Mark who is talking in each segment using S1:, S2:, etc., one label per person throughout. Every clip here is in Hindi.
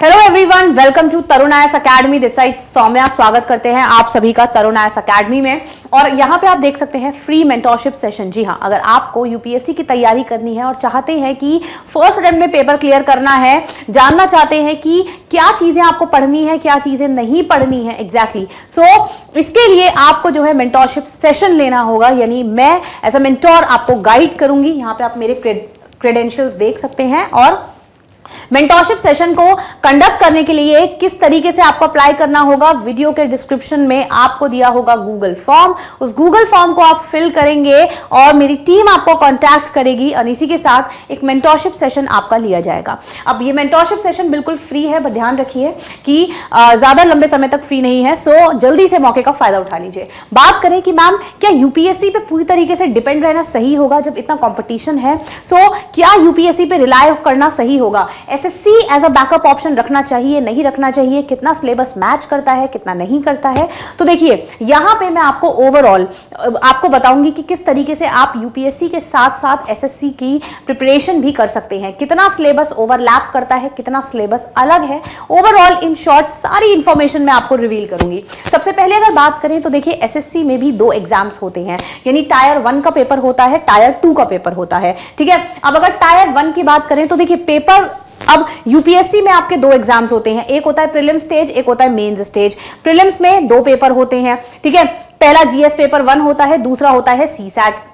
S1: Hello everyone welcome to Tarun IAS academy this side Saumya स्वागत करते हैं आप सभी का तरुण आयस अकेडमी में। और यहाँ पे आप देख सकते हैं फ्री मेंटोरशिप सेशन जी हाँ अगर आपको यूपीएससी की तैयारी करनी है और चाहते हैं कि फ़र्स्ट अटेम्प्ट में पेपर क्लियर करना है जानना चाहते हैं कि क्या चीज़ें आपको पढ़नी है क्या चीज़ें नहीं पढ़नी है एग्जैक्टली exactly. सो so, इसके लिए आपको जो है मेंटोरशिप सेशन लेना होगा। यानी मैं एज अ मेंटोर आपको गाइड करूँगी। यहाँ पे आप मेरे क्रेडेंशियल्स देख सकते हैं और मेंटोरशिप सेशन को कंडक्ट करने के लिए किस तरीके से आपको अप्लाई करना होगा वीडियो के डिस्क्रिप्शन में आपको दिया होगा गूगल फॉर्म उस गूगल फॉर्म को आप फिल करेंगे और मेरी टीम आपको कांटेक्ट करेगी और इसी के साथ एक मेंटोरशिप सेशन आपका लिया जाएगा। अब ये मेंटोरशिप सेशन बिल्कुल फ्री है, बट ध्यान रखिए कि ज़्यादा लंबे समय तक फ्री नहीं है सो जल्दी से मौके का फ़ायदा उठा लीजिए। बात करें कि मैम क्या यूपीएससी पे पूरी तरीके से डिपेंड रहना सही होगा जब इतना कॉम्पिटिशन है? सो क्या यूपीएससी पे रिलाय करना सही होगा? SSC as a backup option रखना चाहिए, नहीं रखना चाहिए, कितना सिलेबस मैच करता है, कितना नहीं करता है। तो देखिए, यहाँ पे मैं आपको ओवरऑल आपको बताऊँगी कि किस तरीके से आप यूपीएससी के साथ साथ एसएससी की प्रिपरेशन भी कर सकते हैं। कितना सिलेबस ओवरलैप करता है, कितना सिलेबस अलग है। ओवरऑल इन शॉर्ट सारी इंफॉर्मेशन मैं आपको रिवील करूँगी। सबसे पहले अगर बात करें तो देखिए एसएससी में भी दो एग्ज़ाम्स होते हैं। यानी टायर वन का पेपर होता है टायर टू का पेपर होता है। ठीक है? अब अगर टायर वन की बात करें तो देखिए पेपर अब यूपीएससी में आपके दो एग्ज़ाम्स होते हैं। एक होता है प्रीलिम स्टेज एक होता है मेंस स्टेज प्रिलिम्स में दो पेपर होते हैं, ठीक है? पहला जीएस पेपर वन होता है, दूसरा होता है सी सैट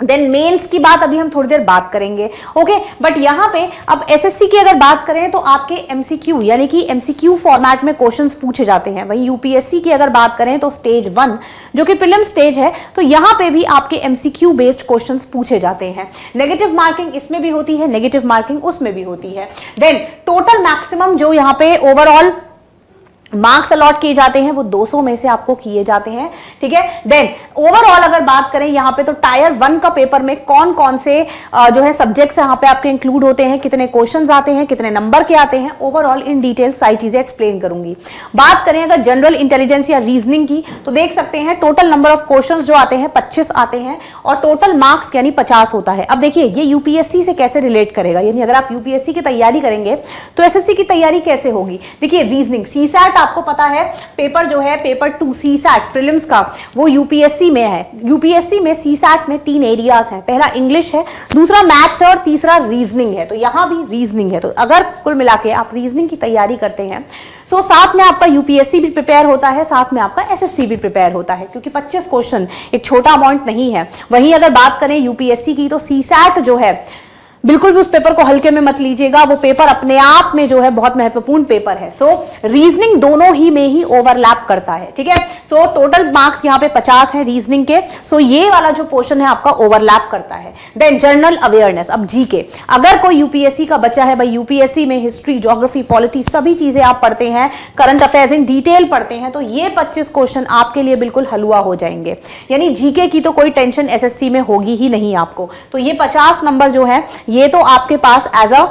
S1: देन मेंस की बात अभी हम थोड़ी देर बात करेंगे। ओके बट यहाँ पे अब एसएससी की अगर बात करें तो आपके एमसीक्यू यानी कि एमसीक्यू फॉर्मेट में क्वेश्चंस पूछे जाते हैं। वहीं यूपीएससी की अगर बात करें तो स्टेज वन जो कि प्रीलिम स्टेज है तो यहाँ पे भी आपके एमसीक्यू बेस्ड क्वेश्चंस पूछे जाते हैं। नेगेटिव मार्किंग इसमें भी होती है नेगेटिव मार्किंग उसमें भी होती है। देन टोटल मैक्सिमम जो यहाँ पे ओवरऑल मार्क्स अलॉट किए जाते हैं, वो 200 में से आपको किए जाते हैं, ठीक है? देन ओवरऑल अगर बात करें यहाँ पे तो टायर वन का पेपर में कौन कौन से जो है सब्जेक्ट्स यहाँ पे आपके इंक्लूड होते हैं, कितने क्वेश्चंस आते हैं, कितने नंबर के आते हैं ओवरऑल इन डिटेल सारी चीज़ें एक्सप्लेन करूँगी। बात करें अगर जनरल इंटेलिजेंस या रीजनिंग की तो देख सकते हैं टोटल नंबर ऑफ़ क्वेश्चन जो आते हैं, पच्चीस आते हैं, और टोटल मार्क्स यानी पचास होता है। अब देखिए, ये यूपीएससी से कैसे रिलेट करेगा? यानी अगर आप यूपीएससी की तैयारी करेंगे तो एसएससी की तैयारी कैसे होगी? देखिए रीजनिंग सी सैट आपको पता है पेपर जो है paper two C SAT prelims का, वो यूपीएससी में है। यूपीएससी में सी सैट में तीन एरियाज़ हैं। पहला इंग्लिश है, दूसरा मैथ्स है और तीसरा रीजनिंग है। तो यहाँ भी रीजनिंग है। तो अगर कुल मिला आप रीजनिंग की तैयारी करते हैं सो साथ में आपका यूपीएससी भी प्रिपेयर होता है, साथ में आपका एसएससी भी प्रिपेयर होता है, क्योंकि 25 क्वेश्चन एक छोटा अमाउंट नहीं है। वहीं अगर बात करें यूपीएससी की तो सी सैट जो है बिल्कुल भी उस पेपर को हल्के में मत लीजिएगा। वो पेपर अपने आप में जो है बहुत महत्वपूर्ण पेपर है। सो so, रीजनिंग दोनों ही में ही ओवरलैप करता है ठीक है? सो टोटल मार्क्स यहाँ पे 50 हैं रीजनिंग के। सो so, ये वाला जो पोर्शन है आपका ओवरलैप करता है। देन जनरल अवेयरनेस अब जी के अगर कोई यूपीएससी का बच्चा है भाई यूपीएससी में हिस्ट्री जोग्राफी पॉलिटी सभी चीज़ें आप पढ़ते हैं करंट अफेयर्स इन डिटेल पढ़ते हैं तो ये पच्चीस क्वेश्चन आपके लिए बिल्कुल हलुआ हो जाएँगे। यानी जीके की तो कोई टेंशन एसएससी में होगी ही नहीं आपको। तो ये पचास नंबर जो है ये तो आपके पास एज अ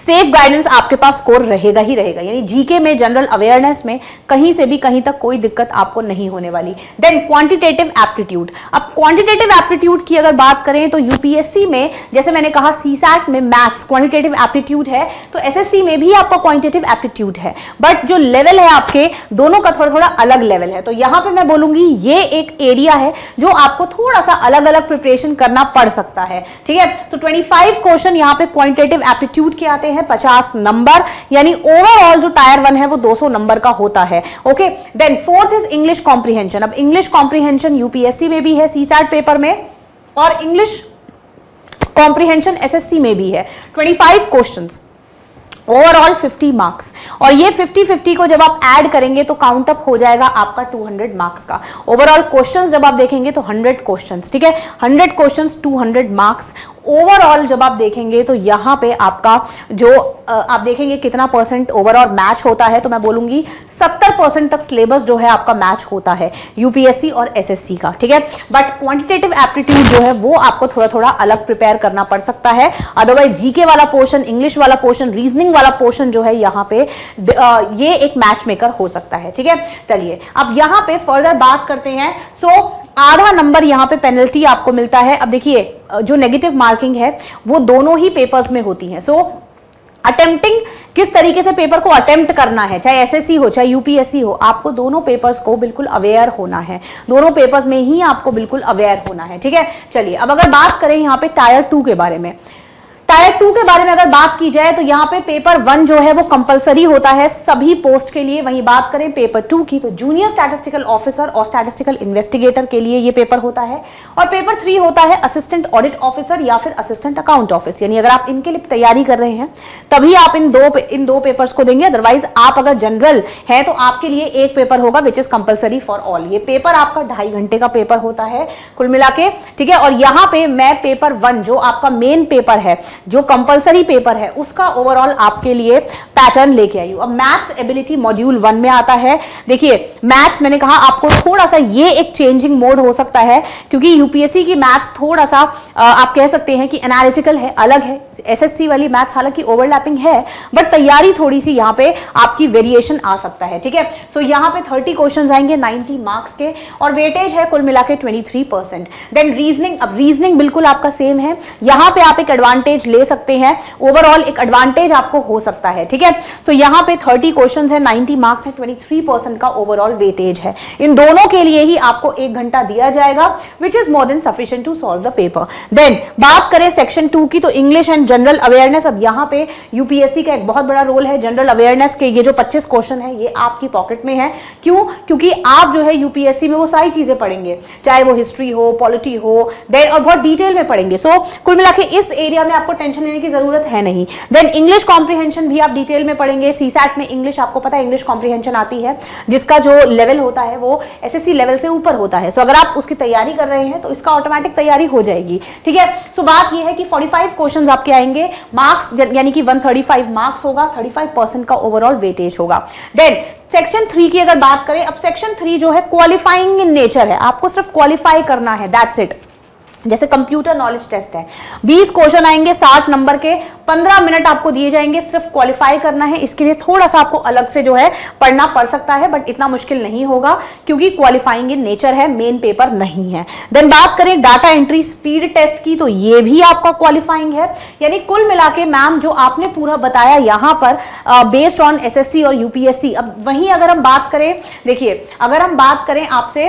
S1: सेफ़ गाइडेंस आपके पास स्कोर रहेगा ही रहेगा। यानी जीके में जनरल अवेयरनेस में कहीं से भी कहीं तक कोई दिक्कत आपको नहीं होने वाली। देन क्वांटिटेटिव एप्टीट्यूड अब क्वांटिटेटिव एप्टीट्यूड की अगर बात करें तो यूपीएससी में, जैसे मैंने कहा सी में मैथ्स क्वांटिटेटिव एप्टीट्यूड है तो एसएससी में भी आपका क्वांटिटेटिव एप्टीट्यूड है। बट जो लेवल है आपके, दोनों का थोड़ा थोड़ा अलग लेवल है। तो यहाँ पर मैं बोलूँगी ये एक एरिया है जो आपको थोड़ा सा अलग अलग प्रिपरेशन करना पड़ सकता है। ठीक है? तो ट्वेंटी क्वेश्चन यहाँ पे क्वांटिटेटिव एप्टीट्यूड के आते हैं। पचास नंबर, यानी ओवरऑल जो टायर वन है वो 200 नंबर का होता है। Okay then fourth is English comprehension अब इंग्लिश कॉम्प्रीहेंशन यूपीएससी में भी है सी पेपर में, और इंग्लिश कॉम्प्रीहेंशन एसएससी में भी है। 25 क्वेश्चंस ओवरऑल 50 मार्क्स और ये 50 50 को जब आप ऐड करेंगे तो काउंट अप हो जाएगा आपका 200 मार्क्स का। ओवरऑल क्वेश्चंस जब आप देखेंगे तो 100 क्वेश्चंस ठीक है? 100 क्वेश्चंस 200 मार्क्स ओवरऑल जब आप देखेंगे तो यहाँ पे आपका जो आप देखेंगे कितना परसेंट ओवरऑल मैच होता है तो मैं बोलूँगी 70 परसेंट तक सिलेबस जो है आपका मैच होता है यूपीएससी और एसएससी का, ठीक है? बट क्वांटिटेटिव एप्टीट्यूड जो है, वो आपको थोड़ा थोड़ा अलग प्रिपेयर करना पड़ सकता है। अदरवाइज़ जीके वाला पोर्शन इंग्लिश वाला पोर्शन रीजनिंग वाला पोर्शन जो है यहाँ पे ये एक मैच मेकर हो सकता है, ठीक है? चलिए, अब यहाँ पे फर्दर बात करते हैं। सो आधा नंबर यहाँ पे पेनल्टी आपको मिलता है। अब देखिए, जो नेगेटिव मार्किंग है, वो दोनों ही पेपर्स में होती है। सो अटेम्प्टिंग किस तरीके से पेपर को अटेम्प्ट करना है, चाहे एसएससी हो, चाहे यूपीएससी हो, आपको दोनों पेपर्स को बिल्कुल अवेयर होना है। दोनों पेपर्स में ही आपको बिल्कुल अवेयर होना है, ठीक है? चलिए, अब अगर बात करें यहाँ पे टायर टू के बारे में टायर टू के बारे में अगर बात की जाए तो यहाँ पे पेपर वन जो है वो कंपलसरी होता है। सभी पोस्ट के लिए वहीं बात करें पेपर टू की तो जूनियर स्टैटिस्टिकल ऑफिसर और स्टैटिस्टिकल इन्वेस्टिगेटर के लिए ये पेपर होता है। और पेपर थ्री होता है असिस्टेंट ऑडिट ऑफिसर या फिर असिस्टेंट अकाउंट ऑफ़िस यानी अगर आप इनके लिए तैयारी कर रहे हैं, तभी आप इन दो इन दो पेपर्स को देंगे। अदरवाइज़ आप अगर जनरल है तो आपके लिए एक पेपर होगा which is compulsory for all ये पेपर आपका ढाई घंटे का पेपर होता है, कुल मिला के, ठीक है? और यहाँ पे मैं पेपर वन जो आपका मेन पेपर है जो कंपलसरी पेपर है, उसका ओवरऑल आपके लिए पैटर्न लेके आई हूँ। अब मैथ्स एबिलिटी मॉड्यूल वन में आता है। देखिए मैथ्स मैंने कहा, आपको थोड़ा सा ये एक चेंजिंग मोड हो सकता है, क्योंकि यूपीएससी की मैथ्स थोड़ा सा आप कह सकते हैं कि एनालिटिकल है, अलग है। एसएससी वाली मैथ्स हालाँकि ओवरलैपिंग है बट तैयारी थोड़ी सी यहाँ पे आपकी वेरिएशन आ सकता है, ठीक है? सो यहाँ पे थर्टी क्वेश्चन आएँगे नाइनटी मार्क्स के, और वेटेज है कुल मिला के ट्वेंटी देन रीजनिंग अब रीजनिंग बिल्कुल आपका सेम है। यहाँ पे आप एक एडवांटेज ले सकते हैं। ओवरऑल एक एडवांटेज आपको हो सकता है ठीक है? सो यहाँ पे 30 क्वेश्चन है 90 मार्क्स है 23 परसेंट का ओवरऑल वेटेज है। इन दोनों के लिए ही आपको एक घंटा दिया जाएगा which is more than sufficient to solve the paper then बात करें सेक्शन टू की तो इंग्लिश एंड जनरल अवेयरनेस अब यहाँ पे यूपीएससी का एक बहुत बड़ा रोल है जनरल अवेयरनेस के ये जो 25 क्वेश्चन है ये आपकी पॉकेट में है। क्यों? क्योंकि आप जो है यूपीएससी में वो सारी चीज़ें पढ़ेंगे चाहे वो हिस्ट्री हो पॉलिटी हो देन और बहुत डिटेल में पढ़ेंगे। सो so, कुल मिला इस एरिया में आपको टेंशन लेने की ज़रूरत है नहीं। देन इंग्लिश कॉम्प्रीहेंशन भी आप डिटेल में पढ़ेंगे। सी में इंग्लिश आपको पता है इंग्लिश कॉम्प्रीहेंशन आती है जिसका जो लेवल होता है वो एसएससी लेवल से ऊपर होता है। सो so, अगर आप उसकी तैयारी कर रहे हैं तो इसका ऑटोमेटिक तैयारी हो जाएगी। ठीक है? सो so, बात यह है कि 45 क्वेश्चंस आपके आएँगे। मार्क्स यानी कि 135 मार्क्स होगा 35 परसेंट का ओवरऑल वेटेज होगा। देन सेक्शन थ्री की अगर बात करें अब सेक्शन थ्री जो है क्वालिफाइंग इन नेचर है। आपको सिर्फ़ क्वालिफाई करना है। दैट्स इट जैसे कंप्यूटर नॉलेज टेस्ट है। 20 क्वेश्चन आएँगे 60 नंबर के 15 मिनट आपको दिए जाएँगे, सिर्फ़ क्वालिफाई करना है। इसके लिए थोड़ा सा आपको अलग से जो है पढ़ना पड़ सकता है बट इतना मुश्किल नहीं होगा, क्योंकि क्वालिफाइंग इन नेचर है मेन पेपर नहीं है। देन बात करें डाटा एंट्री स्पीड टेस्ट की तो ये भी आपका क्वालिफाइंग है। यानी कुल मिला के मैम जो आपने पूरा बताया यहाँ पर बेस्ड ऑन एसएससी और यूपीएससी अब वहीं अगर हम बात करें, देखिए, अगर हम बात करें आपसे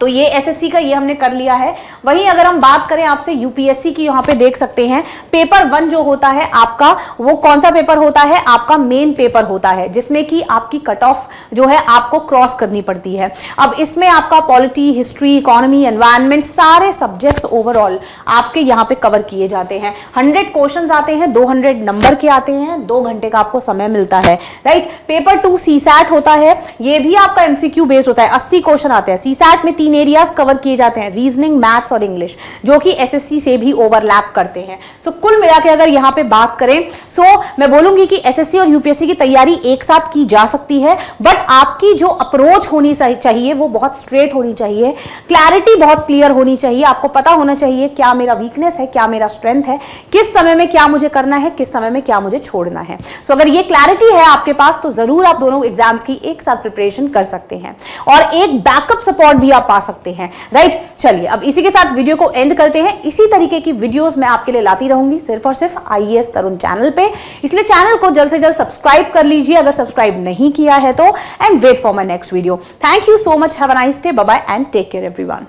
S1: तो ये एसएससी का ये हमने कर लिया है। वहीं अगर हम बात करें आपसे यूपीएससी की, यहाँ पे देख सकते हैं, पेपर वन जो होता है आपका, वो कौन सा पेपर होता है? आपका मेन पेपर होता है, जिसमें कि आपकी कट ऑफ़ जो है आपको क्रॉस करनी पड़ती है। अब इसमें आपका पॉलिटी हिस्ट्री इकोनॉमी एनवायरमेंट सारे सब्जेक्ट्स ओवरऑल आपके यहाँ पे कवर किए जाते हैं। हंड्रेड क्वेश्चन आते हैं, दो नंबर के आते हैं, दो घंटे का आपको समय मिलता है राइट पेपर टू सी होता है, ये भी आपका एमसीक्यू बेस्ड होता है, अस्सी क्वेश्चन आते हैं। सी में तीन तीन एरियाज़ कवर किए जाते हैं रीजनिंग मैथ्स और इंग्लिश जो कि एसएससी से भी ओवरलैप करते हैं। सो so, कुल मिला के अगर यहाँ पे बात करें सो so, मैं बोलूँगी कि एसएससी और यूपीएससी की तैयारी एक साथ की जा सकती है बट आपकी जो अप्रोच होनी चाहिए वो बहुत स्ट्रेट होनी चाहिए। क्लैरिटी बहुत क्लियर होनी चाहिए। आपको पता होना चाहिए क्या मेरा वीकनेस है क्या मेरा स्ट्रेंथ है किस समय में क्या मुझे करना है किस समय में क्या मुझे छोड़ना है। सो so, अगर ये क्लैरिटी है आपके पास तो ज़रूर आप दोनों एग्ज़ाम्स की एक साथ प्रिपरेशन कर सकते हैं। और एक बैकअप सपोर्ट भी आप पा सकते हैं। राइट चलिए, अब इसी के साथ वीडियो को एंड करते हैं। इसी तरीके की वीडियोस मैं आपके लिए लाती रहूँगी, सिर्फ़ और सिर्फ़ आई तरुण चैनल पे। इसलिए चैनल को जल्द से जल्द सब्सक्राइब कर लीजिए, अगर सब्सक्राइब नहीं किया है तो and wait for my next video thank you so much have a nice day bye and take care everyone